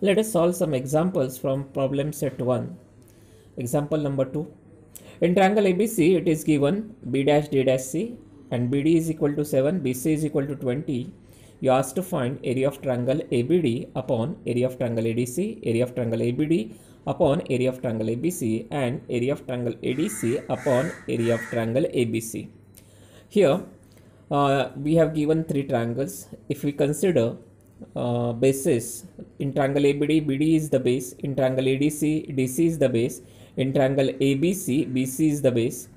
Let us solve some examples from problem set 1. Example number 2. In triangle ABC, it is given B dash D dash C and BD is equal to 7, BC is equal to 20. You asked to find area of triangle ABD upon area of triangle ADC, area of triangle ABD upon area of triangle ABC and area of triangle ADC upon area of triangle ABC. Here uh, we have given three triangles. If we consider uh, bases in triangle ABD, BD is the base, in triangle ADC, DC is the base, in triangle ABC, BC is the base.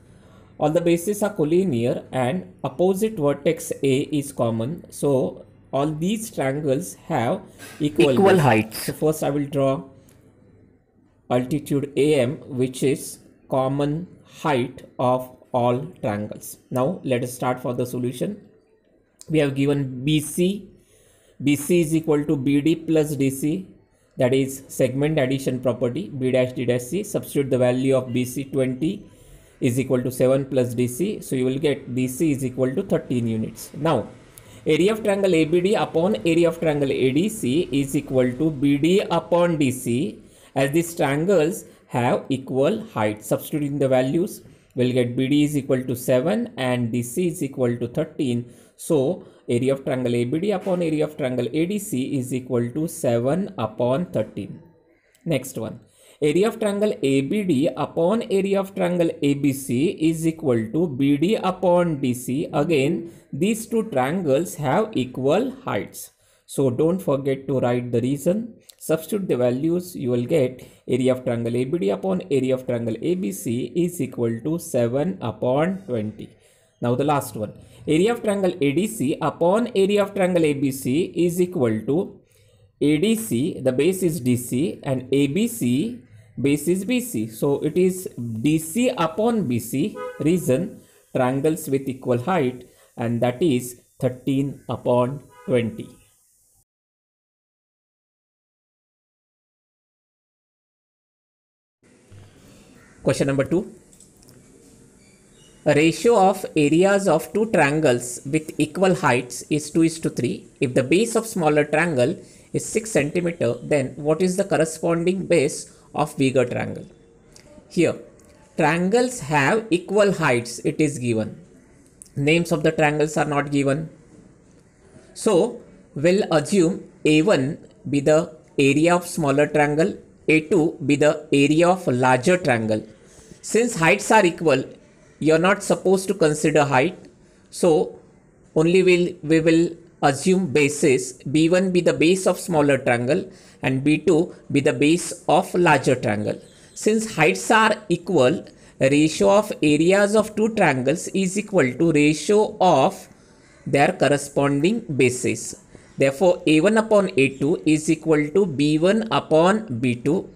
All the bases are collinear and opposite vertex A is common. So all these triangles have equal, Equal heights. So first I will draw altitude AM which is common height of all triangles. Now let us start for the solution. We have given BC. BC is equal to BD plus DC that is segment addition property B dash D dash C. Substitute the value of BC 20 is equal to 7 plus DC. So you will get BC is equal to 13 units. Now area of triangle ABD upon area of triangle ADC is equal to BD upon DC as these triangles have equal height. Substituting the values, we'll get BD is equal to 7 and DC is equal to 13. So area of triangle ABD upon area of triangle ADC is equal to 7 upon 13. Next one. Area of triangle ABD upon area of triangle ABC is equal to BD upon DC. Again, these two triangles have equal heights. So don't forget to write the reason. Substitute the values. You will get area of triangle ABD upon area of triangle ABC is equal to 7 upon 20. Now the last one. Area of triangle ADC upon area of triangle ABC is equal to ADC, the base is DC and ABC base is BC. So it is DC upon BC reason triangles with equal height and that is 13 upon 20. Question number 2. Ratio of areas of two triangles with equal heights is 2 is to 3. If the base of smaller triangle is 6 centimeter, then what is the corresponding base of bigger triangle? Here, triangles have equal heights, it is given. Names of the triangles are not given. So, we'll assume A1 be the area of smaller triangle, A2 be the area of larger triangle. Since heights are equal, you're not supposed to consider height. So, only will we will assume bases b1 be the base of smaller triangle and b2 be the base of larger triangle. Since heights are equal ratio of areas of two triangles is equal to ratio of their corresponding bases therefore a1 upon a2 is equal to b1 upon b2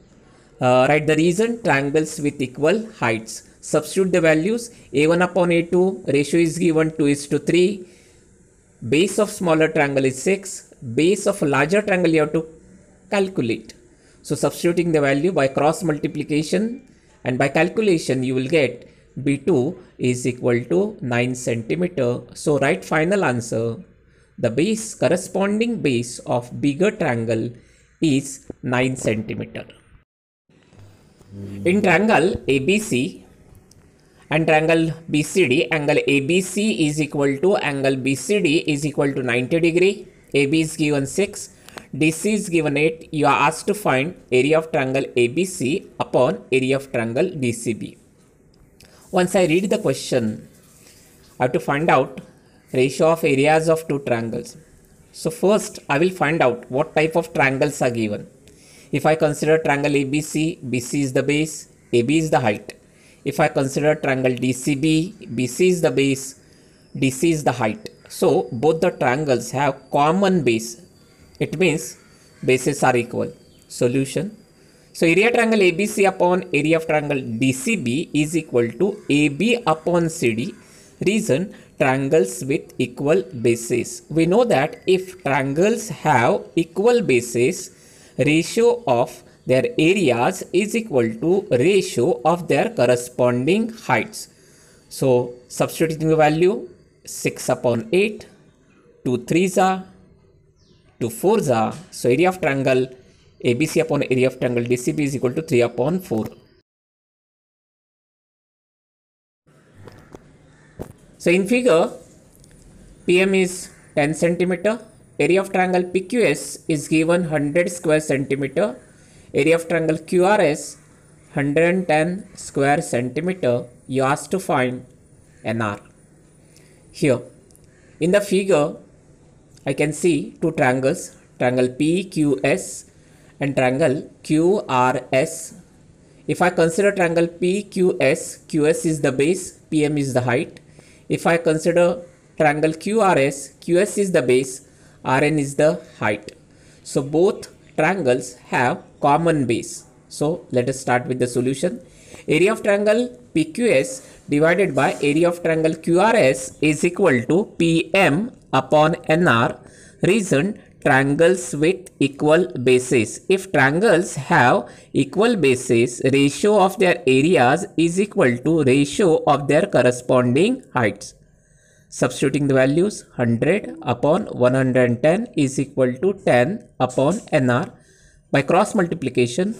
uh, write the reason triangles with equal heights substitute the values a1 upon a2 ratio is given 2 is to 3 base of smaller triangle is 6 base of larger triangle you have to calculate. So substituting the value by cross multiplication and by calculation you will get b2 is equal to 9 centimeter. So write final answer the base corresponding base of bigger triangle is 9 centimeter. In triangle abc and triangle BCD, angle ABC is equal to angle BCD is equal to 90 degree. AB is given 6, DC is given 8. You are asked to find area of triangle ABC upon area of triangle DCB. Once I read the question, I have to find out ratio of areas of two triangles. So first I will find out what type of triangles are given. If I consider triangle ABC, BC is the base, AB is the height. If I consider triangle DCB, BC is the base, DC is the height. So both the triangles have common base. It means bases are equal. Solution. So area triangle ABC upon area of triangle DCB is equal to AB upon CD. Reason triangles with equal bases. We know that if triangles have equal bases, ratio of their areas is equal to ratio of their corresponding heights. So substituting the value 6 upon 8, 2 3s are, 2 4s are. So area of triangle ABC upon area of triangle DCB is equal to 3 upon 4. So in figure, PM is 10 centimeter. Area of triangle PQS is given 100 square centimeter. Area of triangle QRS 110 square centimeter. You asked to find NR. Here, in the figure, I can see two triangles, triangle PQS and triangle QRS. If I consider triangle PQS, QS is the base, PM is the height. If I consider triangle QRS, QS is the base, RN is the height. So both triangles have common base. So let us start with the solution. Area of triangle PQS divided by area of triangle QRS is equal to PM upon NR. Reason triangles with equal bases. If triangles have equal bases, ratio of their areas is equal to ratio of their corresponding heights. Substituting the values 100 upon 110 is equal to 10 upon NR. By cross multiplication,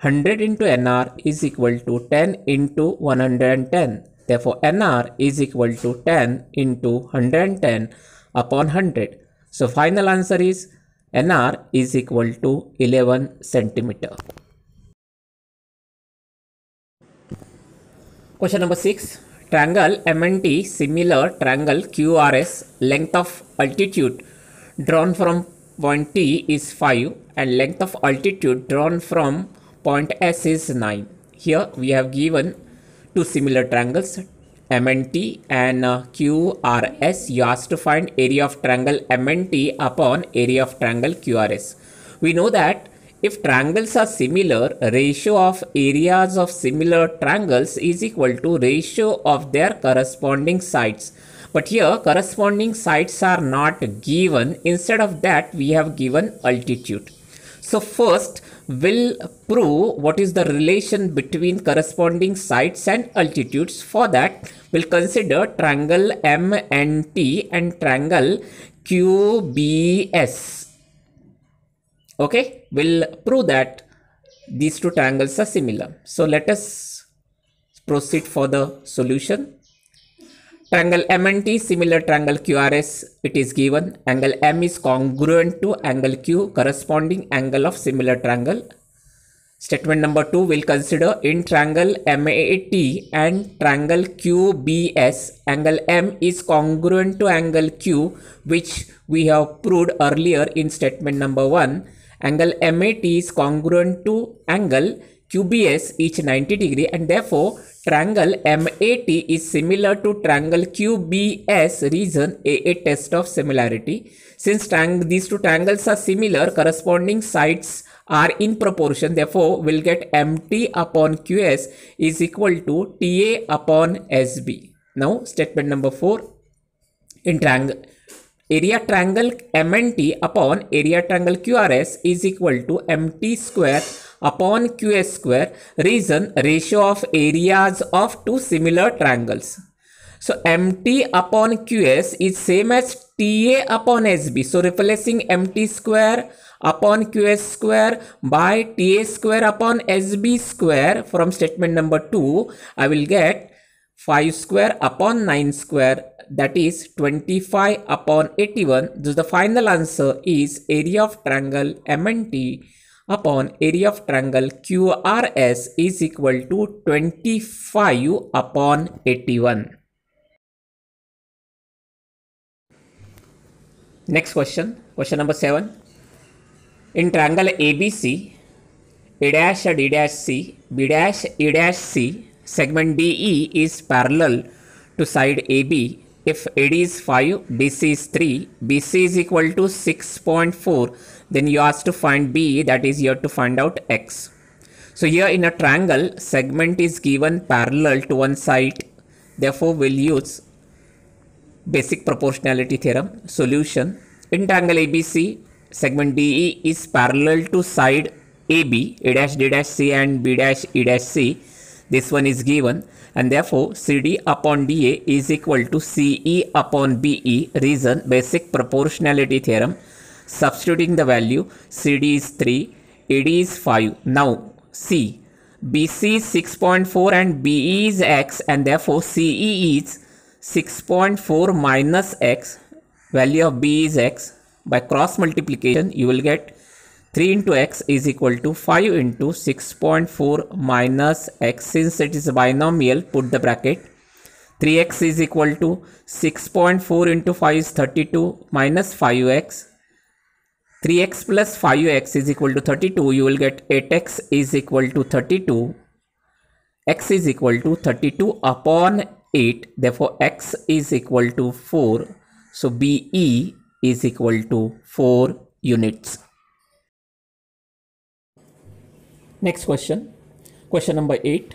100 into NR is equal to 10 into 110. Therefore, NR is equal to 10 into 110 upon 100. So final answer is NR is equal to 11 centimeter. Question number 6. Triangle MNT similar triangle QRS length of altitude drawn from point T is 5 and length of altitude drawn from point S is 9. Here we have given two similar triangles MNT and uh, QRS, you asked to find area of triangle MNT upon area of triangle QRS. We know that if triangles are similar, ratio of areas of similar triangles is equal to ratio of their corresponding sides. But here corresponding sides are not given. Instead of that, we have given altitude. So first we'll prove what is the relation between corresponding sides and altitudes. For that we'll consider triangle MNT and triangle QBS. Okay, we'll prove that these two triangles are similar. So let us proceed for the solution. Triangle MNT similar triangle QRS it is given angle M is congruent to angle Q corresponding angle of similar triangle. Statement number 2 will consider in triangle MAT and triangle QBS angle M is congruent to angle Q which we have proved earlier in statement number 1. Angle MAT is congruent to angle QBS each 90 degree and therefore Triangle MAT is similar to triangle QBS reason a test of similarity. Since these two triangles are similar, corresponding sides are in proportion. Therefore, we'll get MT upon QS is equal to TA upon SB. Now, statement number 4. In triangle, area triangle MNT upon area triangle QRS is equal to MT square upon QS square reason ratio of areas of two similar triangles. So MT upon QS is same as TA upon SB. So replacing MT square upon QS square by TA square upon SB square from statement number 2 I will get 5 square upon 9 square that is 25 upon 81. Thus the final answer is area of triangle MNT upon area of triangle QRS is equal to 25 upon 81. Next question, question number 7. In triangle ABC, A dash D dash C, B dash E dash C, segment DE is parallel to side AB. If AD is 5, BC is 3, BC is equal to 6.4 then you ask to find b that is you have to find out x. So here in a triangle segment is given parallel to one side. Therefore we'll use basic proportionality theorem solution. In triangle ABC segment DE is parallel to side AB A dash D dash C and B dash E dash C this one is given and therefore CD upon DA is equal to CE upon BE reason basic proportionality theorem Substituting the value CD is 3, AD is 5. Now see BC is 6.4 and BE is X and therefore CE is 6.4 minus X. Value of B is X. By cross multiplication you will get 3 into X is equal to 5 into 6.4 minus X. Since it is a binomial put the bracket. 3x is equal to 6.4 into 5 is 32 minus 5x 3x plus 5x is equal to 32 you will get 8x is equal to 32 x is equal to 32 upon 8 therefore x is equal to 4 so BE is equal to 4 units next question question number 8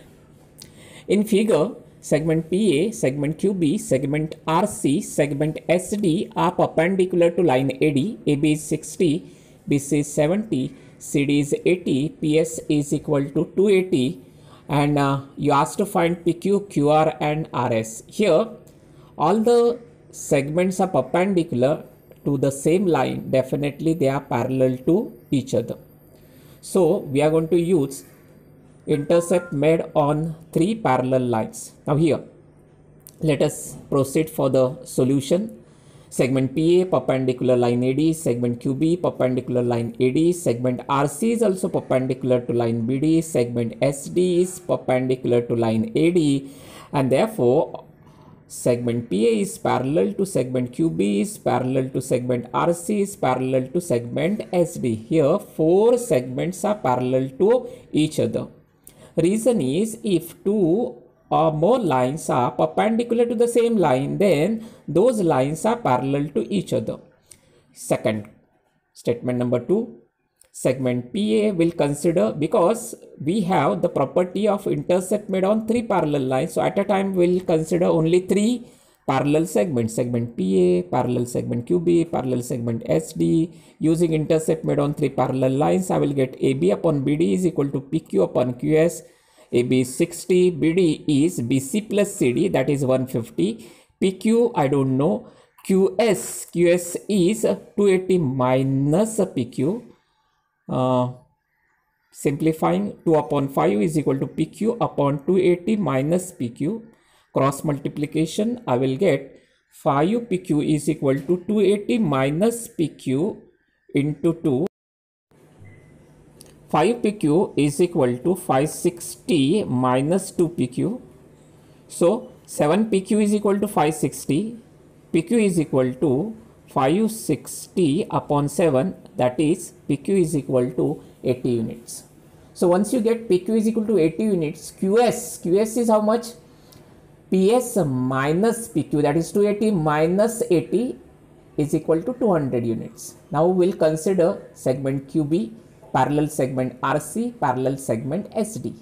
in figure segment PA, segment QB, segment RC, segment SD are perpendicular to line AD. AB is 60, BC is 70, CD is 80, PS is equal to 280 and uh, you asked to find PQ, QR and RS. Here all the segments are perpendicular to the same line definitely they are parallel to each other. So we are going to use intercept made on three parallel lines. Now here, let us proceed for the solution. Segment PA perpendicular line AD, segment QB perpendicular line AD, segment RC is also perpendicular to line BD, segment SD is perpendicular to line AD and therefore segment PA is parallel to segment QB is parallel to segment RC is parallel to segment SD. Here four segments are parallel to each other. Reason is if two or more lines are perpendicular to the same line, then those lines are parallel to each other. Second, statement number two, segment PA will consider because we have the property of intercept made on three parallel lines. So at a time we'll consider only three parallel segments segment PA, parallel segment QB, parallel segment SD. Using intercept made on three parallel lines, I will get AB upon BD is equal to PQ upon QS. AB is 60, BD is BC plus CD that is 150. PQ I don't know. QS, QS is 280 minus PQ. Uh, simplifying 2 upon 5 is equal to PQ upon 280 minus PQ cross multiplication I will get 5 PQ is equal to 280 minus PQ into 2 5 PQ is equal to 560 minus 2 PQ so 7 PQ is equal to 560 PQ is equal to 560 upon 7 that is PQ is equal to 80 units. So once you get PQ is equal to 80 units QS QS is how much PS minus PQ that is 280 minus 80 is equal to 200 units. Now we'll consider segment QB, parallel segment RC, parallel segment SD.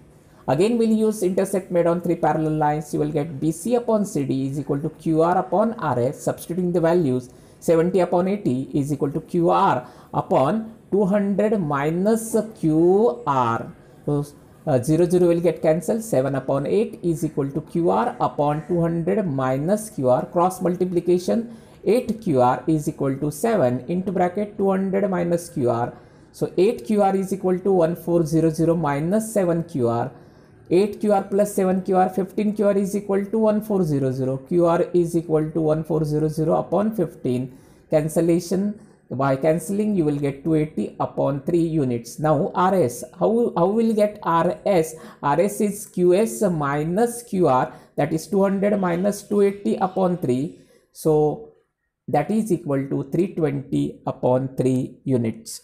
Again we'll use intercept made on three parallel lines. You will get BC upon CD is equal to QR upon RS. Substituting the values 70 upon 80 is equal to QR upon 200 minus QR. So uh, 0 0 will get cancelled. 7 upon 8 is equal to qr upon 200 minus qr cross multiplication. 8 qr is equal to 7 into bracket 200 minus qr so 8 qr is equal to 1400 minus 7 qr 8 qr plus 7 qr 15 qr is equal to 1400 qr is equal to 1400 upon 15 cancellation by cancelling you will get 280 upon 3 units. Now rs how how will get rs rs is qs minus qr that is 200 minus 280 upon 3 so that is equal to 320 upon 3 units